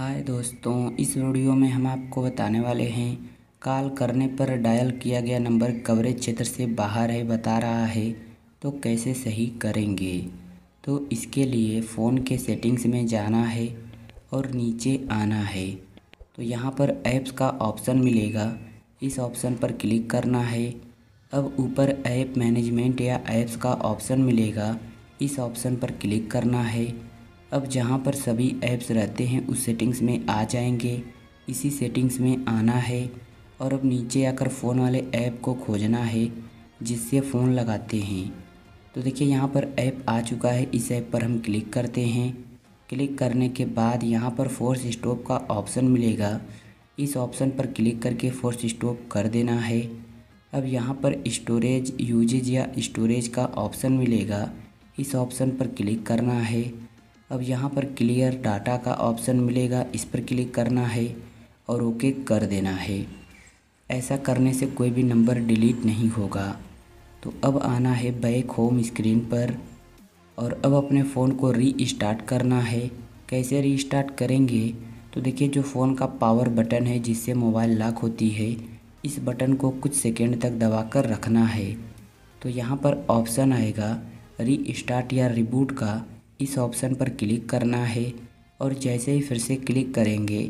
हाय दोस्तों, इस वीडियो में हम आपको बताने वाले हैं, कॉल करने पर डायल किया गया नंबर कवरेज क्षेत्र से बाहर है, बता रहा है तो कैसे सही करेंगे? तो इसके लिए फ़ोन के सेटिंग्स में जाना है और नीचे आना है। तो यहाँ पर ऐप्स का ऑप्शन मिलेगा, इस ऑप्शन पर क्लिक करना है। अब ऊपर ऐप मैनेजमेंट या ऐप्स का ऑप्शन मिलेगा, इस ऑप्शन पर क्लिक करना है। अब जहाँ पर सभी ऐप्स रहते हैं, उस सेटिंग्स में आ जाएँगे। इसी सेटिंग्स में आना है और अब नीचे आकर फ़ोन वाले ऐप को खोजना है, जिससे फ़ोन लगाते हैं। तो देखिए, यहाँ पर ऐप आ चुका है। इस ऐप पर हम क्लिक करते हैं। क्लिक करने के बाद यहाँ पर फोर्स स्टॉप का ऑप्शन मिलेगा। इस ऑप्शन पर क्लिक करके फोर्स स्टॉप कर देना है। अब यहाँ पर स्टोरेज यूजेज या स्टोरेज का ऑप्शन मिलेगा। इस ऑप्शन पर क्लिक करना है। अब यहाँ पर क्लियर डाटा का ऑप्शन मिलेगा, इस पर क्लिक करना है और ओके कर देना है। ऐसा करने से कोई भी नंबर डिलीट नहीं होगा। तो अब आना है बैक होम स्क्रीन पर और अब अपने फ़ोन को री स्टार्ट करना है। कैसे री स्टार्ट करेंगे? तो देखिए, जो फ़ोन का पावर बटन है जिससे मोबाइल लॉक होती है, इस बटन को कुछ सेकेंड तक दबाकर रखना है। तो यहाँ पर ऑप्शन आएगा री स्टार्ट या रिबूट का। इस ऑप्शन पर क्लिक करना है और जैसे ही फिर से क्लिक करेंगे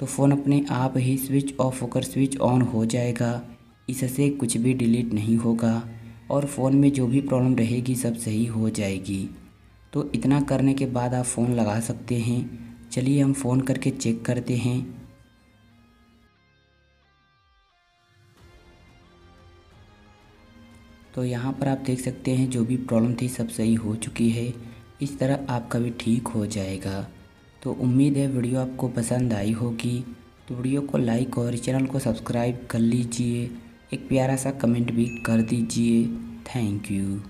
तो फ़ोन अपने आप ही स्विच ऑफ़ होकर स्विच ऑन हो जाएगा। इससे कुछ भी डिलीट नहीं होगा और फ़ोन में जो भी प्रॉब्लम रहेगी, सब सही हो जाएगी। तो इतना करने के बाद आप फ़ोन लगा सकते हैं। चलिए हम फ़ोन करके चेक करते हैं। तो यहाँ पर आप देख सकते हैं, जो भी प्रॉब्लम थी, सब सही हो चुकी है। इस तरह आपका भी ठीक हो जाएगा। तो उम्मीद है वीडियो आपको पसंद आई होगी। तो वीडियो को लाइक और चैनल को सब्सक्राइब कर लीजिए। एक प्यारा सा कमेंट भी कर दीजिए। Thank you.